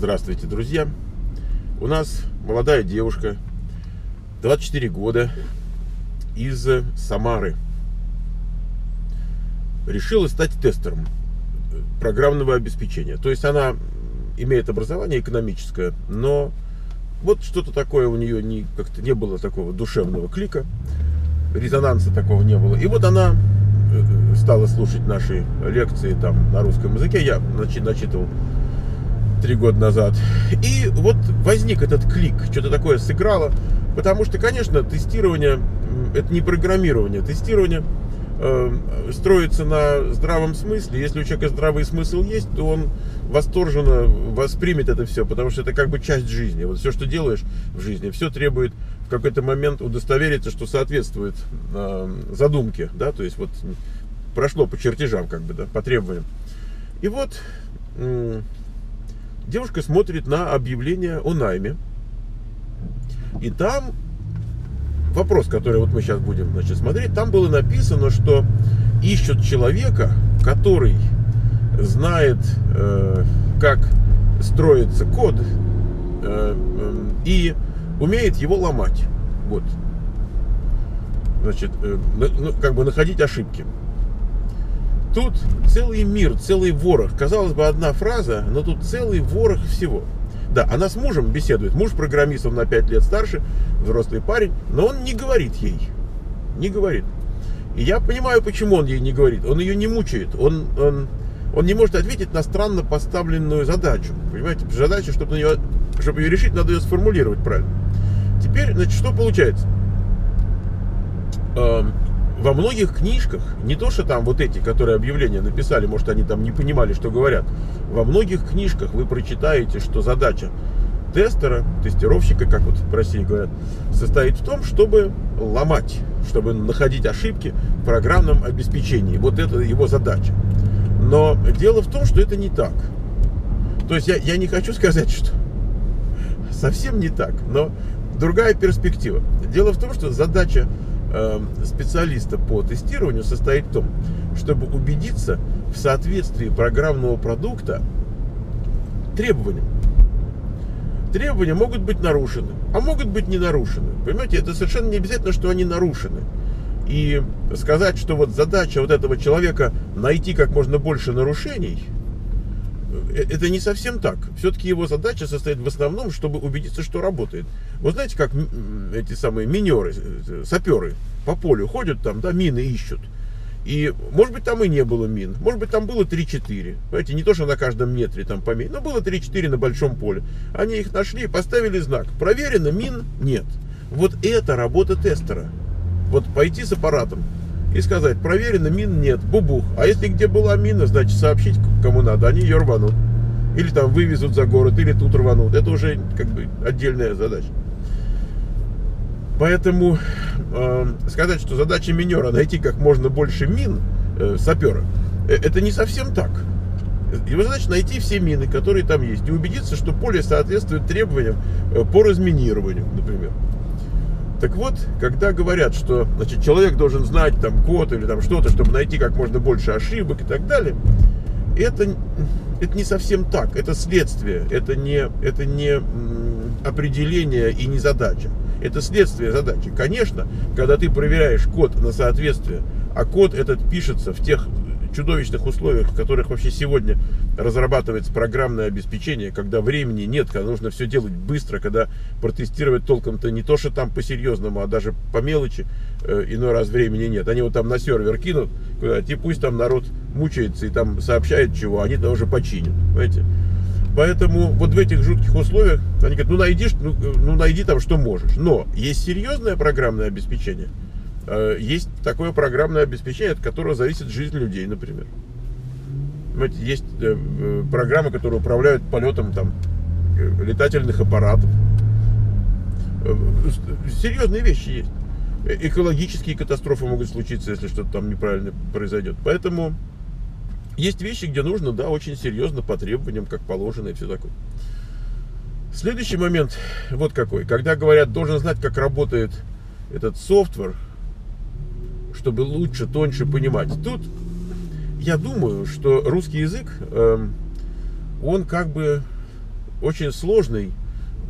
Здравствуйте, друзья. У нас молодая девушка, 24 года, из Самары. Решила стать тестером программного обеспечения. То есть она имеет образование экономическое, но вот что-то такое у нее не, как-то не было такого душевного клика, резонанса такого не было. И вот она э, стала слушать наши лекции там на русском языке. Я начитывал три года назад. И вот возник этот клик, что-то такое сыграло. Потому что, конечно, тестирование это не программирование. Тестирование э, строится на здравом смысле. Если у человека здравый смысл есть, то он восторженно воспримет это все, потому что это как бы часть жизни. Вот все, что делаешь в жизни, все требует в какой-то момент удостовериться, что соответствует э, задумке, да, то есть вот прошло по чертежам, как бы, да, по требованиям. И вот э, девушка смотрит на объявление о найме. И там вопрос, который вот мы сейчас будем значит, смотреть, там было написано, что ищут человека, который знает, э, как строится код э, э, и умеет его ломать. Вот. Значит, э, ну, как бы находить ошибки. Тут целый мир, целый ворох. Казалось бы, одна фраза, но тут целый ворох всего. Да, она с мужем беседует. Муж программист, он на 5 лет старше, взрослый парень, но он не говорит ей. Не говорит. И я понимаю, почему он ей не говорит. Он ее не мучает. Он, он, он не может ответить на странно поставленную задачу. Понимаете, задача, чтобы, на нее, чтобы ее решить, надо ее сформулировать правильно. Теперь, значит, что получается? Во многих книжках, не то что там вот эти, которые объявления написали, может они там не понимали, что говорят, во многих книжках вы прочитаете, что задача тестера, тестировщика, как вот в России говорят, состоит в том, чтобы ломать, чтобы находить ошибки в программном обеспечении. Вот это его задача. Но дело в том, что это не так. То есть я, я не хочу сказать, что совсем не так, но другая перспектива. Дело в том, что задача специалиста по тестированию состоит в том, чтобы убедиться в соответствии программного продукта требованиям. Требования могут быть нарушены, а могут быть не нарушены. Понимаете, это совершенно не обязательно, что они нарушены. И сказать, что вот задача вот этого человека найти как можно больше нарушений – это не совсем так. Все-таки его задача состоит в основном, чтобы убедиться, что работает. Вы знаете, как эти самые минеры, э, саперы по полю ходят там, да, мины ищут. И, может быть, там и не было мин. Может быть, там было 3-4. Понимаете, не то, что на каждом метре там поменьше, но было 3-4 на большом поле. Они их нашли, поставили знак. Проверено, мин нет. Вот это работа тестера. Вот пойти с аппаратом, и сказать, проверено, мин нет, бубух. А если где была мина, значит сообщить кому надо, они ее рванут. Или там вывезут за город, или тут рванут. Это уже как бы отдельная задача. Поэтому э, сказать, что задача минера найти как можно больше мин э, сапера, э, это не совсем так. Его задача найти все мины, которые там есть, и убедиться, что поле соответствует требованиям э, по разминированию, например. Так вот, когда говорят, что значит, человек должен знать там код или там что-то, чтобы найти как можно больше ошибок и так далее, это, это не совсем так. Это следствие, это не, это не определение и не задача. Это следствие задачи. Конечно, когда ты проверяешь код на соответствие, а код этот пишется в тех чудовищных условиях, в которых вообще сегодня разрабатывается программное обеспечение, когда времени нет, когда нужно все делать быстро, когда протестировать толком-то не то, что там по-серьезному, а даже по мелочи э, иной раз времени нет. Они вот там на сервер кинут куда-то, и пусть там народ мучается и там сообщает чего, они там уже починят, понимаете? Поэтому вот в этих жутких условиях они говорят, ну найди, ну, ну найди там что можешь. Но есть серьезное программное обеспечение – Э, есть такое программное обеспечение, от которого зависит жизнь людей, например. Понимаете, есть э, э, программы, которые управляют полетом там, летательных аппаратов. Серьезные вещи есть. Экологические катастрофы могут случиться, если что-то там неправильно произойдет. Поэтому есть вещи, где нужно, да, очень серьезно по требованиям, как положено и все такое. Следующий момент вот какой. Когда говорят, должен знать, как работает этот софтвер, чтобы лучше, тоньше понимать. Тут я думаю, что русский язык, эм, он как бы очень сложный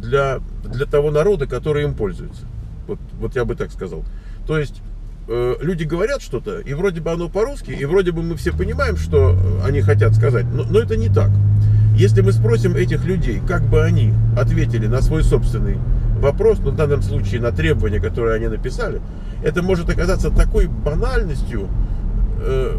для, для того народа, который им пользуется. Вот, вот я бы так сказал. То есть э, люди говорят что-то, и вроде бы оно по-русски, и вроде бы мы все понимаем, что они хотят сказать, но, но это не так. Если мы спросим этих людей, как бы они ответили на свой собственный вопрос, ну, в данном случае на требования, которые они написали, это может оказаться такой банальностью, э,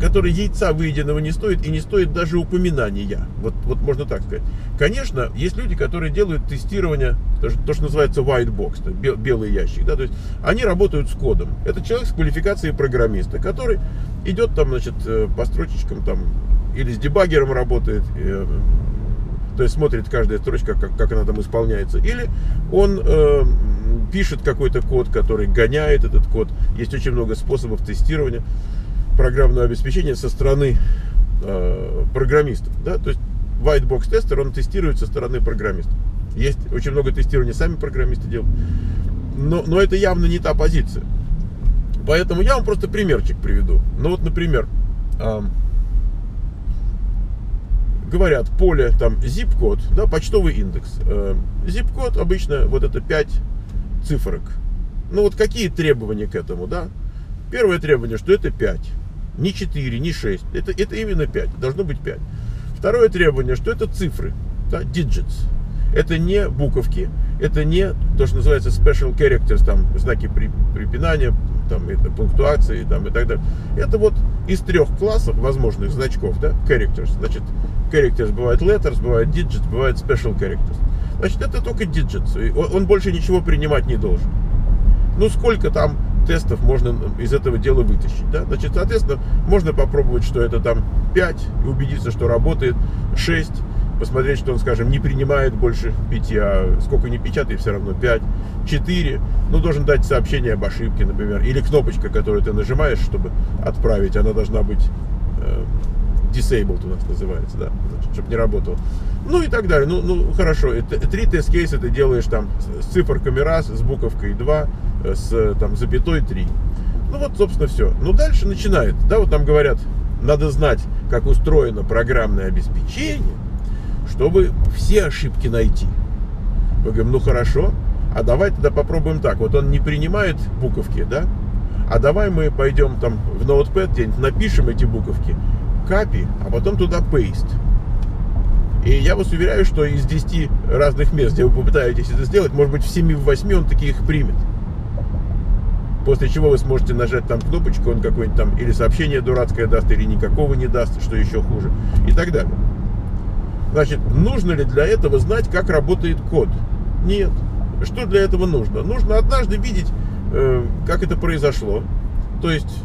который яйца выеденного не стоит и не стоит даже упоминания. Вот, вот можно так сказать. Конечно, есть люди, которые делают тестирование, то, что, то, что называется white box, то, бел, белый ящик. Да, то есть они работают с кодом. Это человек с квалификацией программиста, который идет там, значит, э, по строчечкам там, или с дебаггером работает, э, то есть смотрит каждая строчка, как, как она там исполняется. Или он э, пишет какой-то код, который гоняет этот код. Есть очень много способов тестирования программного обеспечения со стороны э, программистов. Да? То есть white box тестер, он тестирует со стороны программистов. Есть очень много тестирования, сами программисты делают. Но, но это явно не та позиция. Поэтому я вам просто примерчик приведу. Ну вот, например, э, говорят, поле, там, zip-код, да, почтовый индекс. Э, zip-код обычно вот это 5 цифрок. Ну вот какие требования к этому, да? Первое требование, что это 5. Не 4, не 6. Это, это именно 5. Должно быть 5. Второе требование, что это цифры. Да, digits. Это не буковки, это не то, что называется special characters, там знаки при, препинания, там это пунктуации там, и так далее. Это вот из трех классов возможных значков, да, characters. Значит, characters бывает letters, бывает digits, бывает special characters. Значит, это только digits. Он, он больше ничего принимать не должен. Ну, сколько там тестов можно из этого дела вытащить. Да? Значит, соответственно, можно попробовать, что это там 5, и убедиться, что работает 6, посмотреть, что он, скажем, не принимает больше 5, а сколько не печатает, все равно 5, 4, ну, должен дать сообщение об ошибке, например, или кнопочка, которую ты нажимаешь, чтобы отправить, она должна быть э, disabled у нас называется, да, чтобы не работал. Ну и так далее. Ну, ну хорошо, три тест-кейса ты делаешь там с циферками раз, с буковкой 2, э, с там запятой 3. Ну вот, собственно, все. Ну дальше начинает, да, вот там говорят, надо знать, как устроено программное обеспечение, чтобы все ошибки найти. Мы говорим, ну хорошо, а давай тогда попробуем так. Вот он не принимает буковки, да? А давай мы пойдем там в Notepad где-нибудь напишем эти буковки, капи, а потом туда paste. И я вас уверяю, что из 10 разных мест, где вы попытаетесь это сделать, может быть в 7 в 8 он такие их примет. После чего вы сможете нажать там кнопочку, он какой-нибудь там или сообщение дурацкое даст, или никакого не даст, что еще хуже, и так далее. Значит, нужно ли для этого знать, как работает код? Нет. Что для этого нужно? Нужно однажды видеть, э, как это произошло. То есть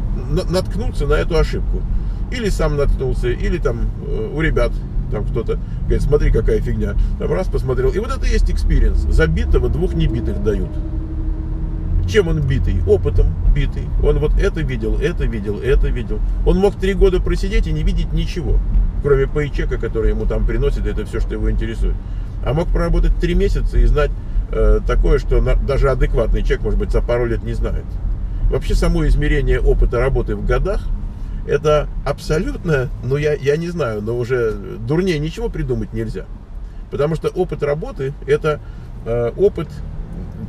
наткнуться на эту ошибку. Или сам наткнулся, или там э, у ребят там кто-то говорит, смотри, какая фигня. Там раз посмотрел. И вот это есть experience. Забитого двух небитых дают. Чем он битый? Опытом битый. Он вот это видел, это видел, это видел. Он мог три года просидеть и не видеть ничего, кроме paycheck а, который ему там приносит, это все, что его интересует. А мог проработать три месяца и знать э, такое, что на, даже адекватный человек, может быть, за пару лет не знает. Вообще само измерение опыта работы в годах – это абсолютно, ну я, я не знаю, но уже дурнее ничего придумать нельзя. Потому что опыт работы это э, опыт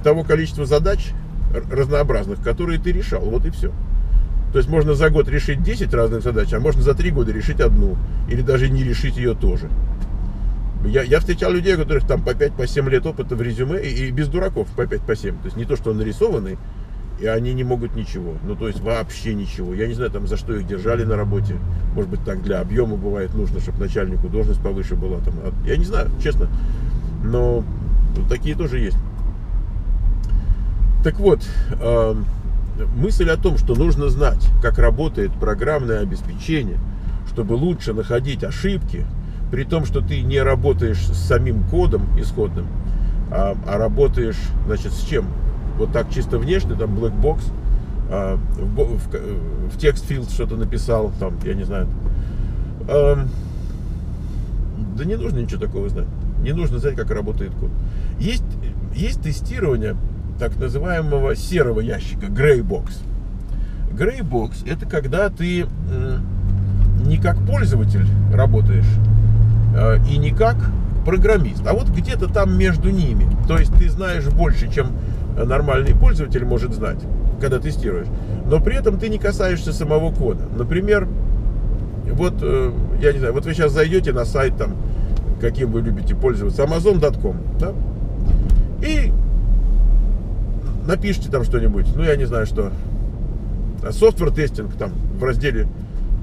того количества задач разнообразных, которые ты решал. Вот и все. То есть можно за год решить 10 разных задач, а можно за 3 года решить одну. Или даже не решить ее тоже. Я, я встречал людей, у которых там по 5-7 по лет опыта в резюме, и, и без дураков по 5-7. По 7. То есть не то, что нарисованный, и они не могут ничего. Ну, то есть вообще ничего. Я не знаю, там, за что их держали на работе. Может быть, так для объема бывает нужно, чтобы начальнику должность повыше была. Там. Я не знаю, честно. Но такие тоже есть. Так вот, э, мысль о том, что нужно знать, как работает программное обеспечение, чтобы лучше находить ошибки, при том, что ты не работаешь с самим кодом исходным, а, а работаешь, значит, с чем? Вот так чисто внешне, там black box, а, в, в, в текст филд что-то написал, там, я не знаю. А, да не нужно ничего такого знать. Не нужно знать, как работает код. Есть, есть тестирование так называемого серого ящика, gray box. Gray box это когда ты не как пользователь работаешь, а, и не как программист. А вот где-то там между ними. То есть ты знаешь больше, чем нормальный пользователь может знать, когда тестируешь. Но при этом ты не касаешься самого кода. Например, вот, э, я не знаю, вот вы сейчас зайдете на сайт там, каким вы любите пользоваться, amazon.com, да, и напишите там что-нибудь, ну, я не знаю, что, software testing там в разделе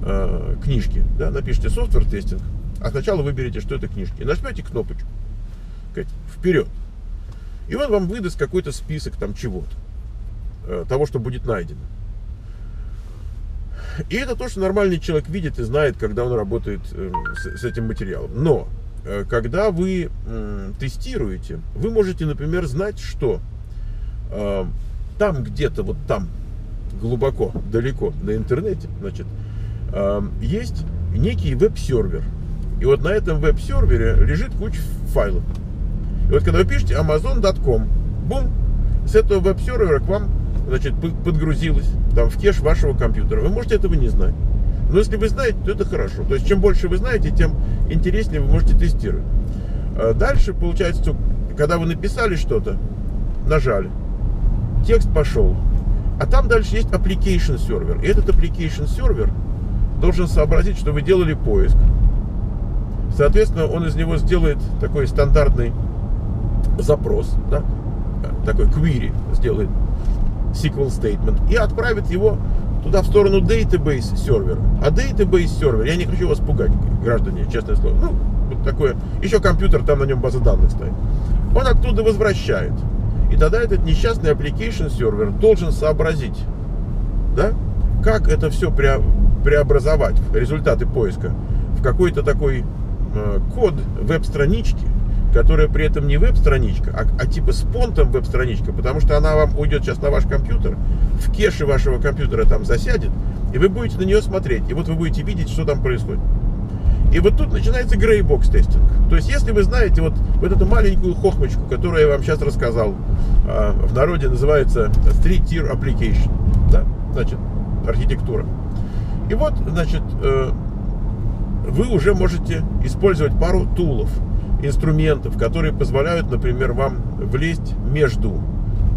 э, книжки, да, напишите software testing, а сначала выберите, что это книжки, и нажмете кнопочку, вперед. И он вам выдаст какой-то список там чего-то, э, того, что будет найдено. И это то, что нормальный человек видит и знает, когда он работает э, с, этим материалом. Но э, когда вы тестируете, вы можете, например, знать, что там где-то вот там глубоко, далеко на интернете, значит, есть некий веб-сервер. И вот на этом веб-сервере лежит куча файлов. И вот когда вы пишете amazon.com, бум, с этого веб-сервера к вам значит, подгрузилось там в кеш вашего компьютера. Вы можете этого не знать. Но если вы знаете, то это хорошо. То есть, чем больше вы знаете, тем интереснее вы можете тестировать. А дальше, получается, когда вы написали что-то, нажали, текст пошел, а там дальше есть application сервер. И этот application сервер должен сообразить, что вы делали поиск. Соответственно, он из него сделает такой стандартный запрос, да, такой query сделает SQL statement и отправит его туда в сторону database сервера. А database сервер, я не хочу вас пугать, граждане, честное слово, ну, вот такое, еще компьютер, там на нем база данных стоит. Он оттуда возвращает. И тогда этот несчастный application сервер должен сообразить, да, как это все преобразовать, результаты поиска, в какой-то такой э, код веб-странички, которая при этом не веб-страничка, а, а типа с понтом веб-страничка, потому что она вам уйдет сейчас на ваш компьютер, в кеше вашего компьютера там засядет, и вы будете на нее смотреть, и вот вы будете видеть, что там происходит. И вот тут начинается грейбокс тестинг. То есть, если вы знаете вот, вот эту маленькую хохмочку, которую я вам сейчас рассказал, а, в народе называется three-tier application, да, значит, архитектура. И вот, значит, э, вы уже можете использовать пару тулов, инструментов, которые позволяют, например, вам влезть между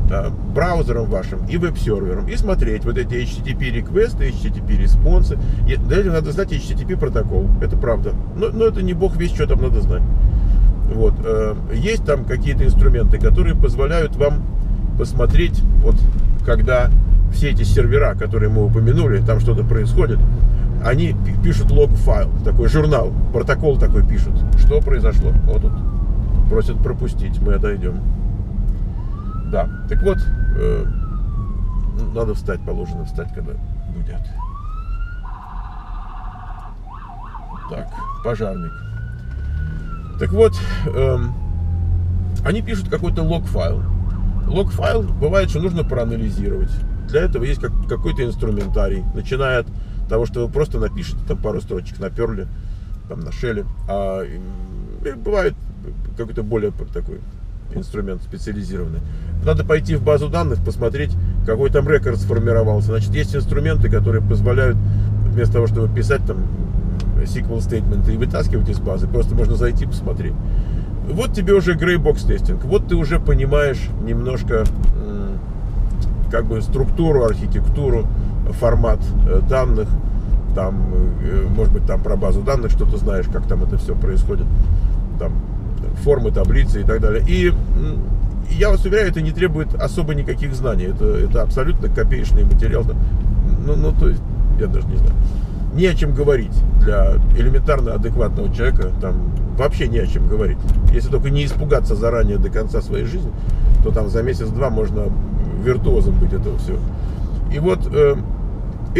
да, браузером вашим и веб-сервером и смотреть вот эти HTTP реквесты, HTTP респонсы. Для этого надо знать HTTP протокол, это правда. Но, но это не бог весь, что там надо знать. Вот. Э, есть там какие-то инструменты, которые позволяют вам посмотреть, вот когда все эти сервера, которые мы упомянули, там что-то происходит, они пишут лог-файл, такой журнал, протокол такой пишут, что произошло. Вот тут просят пропустить, мы отойдем. Да, так вот, э, надо встать, положено встать, когда гудят. Так, пожарник. Так вот, э, они пишут какой-то лог-файл. Лог-файл бывает, что нужно проанализировать. Для этого есть как, какой-то инструментарий, начиная от того, что вы просто напишете там пару строчек, наперли, там на шеле. А бывает какой-то более такой инструмент специализированный. Надо пойти в базу данных, посмотреть, какой там рекорд сформировался. Значит, есть инструменты, которые позволяют вместо того, чтобы писать там SQL statement и вытаскивать из базы, просто можно зайти посмотреть. Вот тебе уже грейбокс тестинг. Вот ты уже понимаешь немножко как бы структуру, архитектуру, формат э, данных, там, э, может быть, там про базу данных что-то знаешь, как там это все происходит, там, формы, таблицы и так далее. И я вас уверяю, это не требует особо никаких знаний. Это, это абсолютно копеечный материал. Ну, ну, то есть, я даже не знаю. Не о чем говорить для элементарно адекватного человека. Там вообще не о чем говорить. Если только не испугаться заранее до конца своей жизни, то там за месяц-два можно виртуозом быть этого всего. И вот э,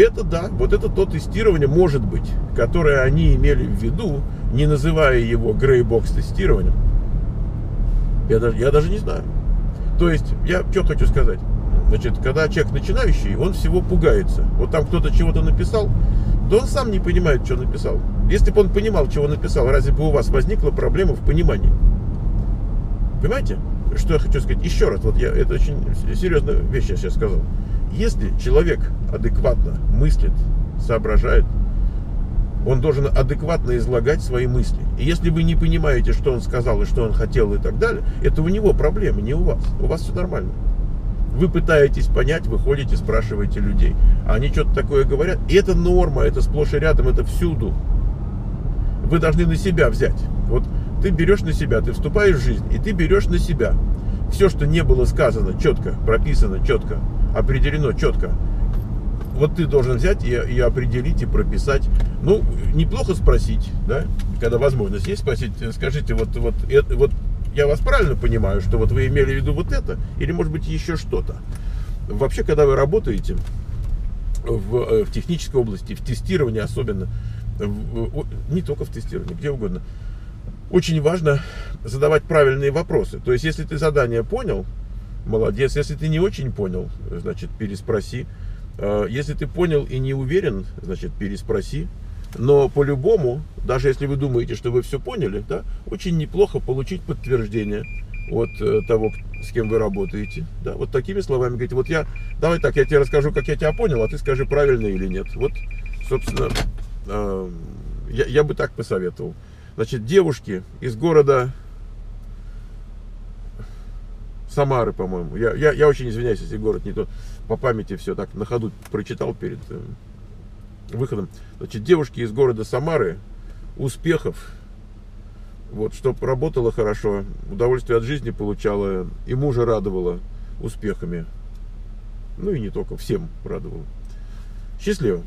это да, вот это то тестирование может быть, которое они имели в виду, не называя его грейбокс тестированием. Я даже, я даже не знаю. То есть, я что хочу сказать. Значит, когда человек начинающий, он всего пугается. Вот там кто-то чего-то написал, да он сам не понимает, что написал. Если бы он понимал, чего написал, разве бы у вас возникла проблема в понимании? Понимаете? Что я хочу сказать? Еще раз, вот я, это очень серьезная вещь я сейчас сказал. Если человек адекватно мыслит, соображает, Он должен адекватно излагать свои мысли. И если вы не понимаете, что он сказал и что он хотел и так далее, это у него проблемы, не у вас. У вас все нормально. Вы пытаетесь понять, вы ходите, спрашиваете людей. А они что-то такое говорят. И это норма, это сплошь и рядом, это всюду. Вы должны на себя взять. Вот ты берешь на себя, ты вступаешь в жизнь, и ты берешь на себя. Все, что не было сказано четко, прописано четко, определено четко, вот ты должен взять и, и определить, и прописать. Ну, неплохо спросить, да, когда возможность есть спросить, скажите, вот, вот, это, вот я вас правильно понимаю, что вот вы имели в виду вот это, или может быть еще что-то. Вообще, когда вы работаете в, э, в технической области, в тестировании особенно, в, не только в тестировании, где угодно, очень важно задавать правильные вопросы. То есть, если ты задание понял, молодец. Если ты не очень понял, значит, переспроси. Э, если ты понял и не уверен, значит, переспроси. Но по-любому, даже если вы думаете, что вы все поняли, да, очень неплохо получить подтверждение от э, того, с кем вы работаете. Да, вот такими словами говорите, вот я, давай так, я тебе расскажу, как я тебя понял, а ты скажи, правильно или нет. Вот, собственно, э, я, я бы так посоветовал. Значит, девушки из города Самары, по-моему. Я, я, я очень извиняюсь, если город не то. По памяти все так на ходу прочитал перед э, выходом. Значит, девушки из города Самары, успехов, вот, чтобы работала хорошо, удовольствие от жизни получала, и мужа радовала успехами. Ну и не только, всем радовала. Счастливо.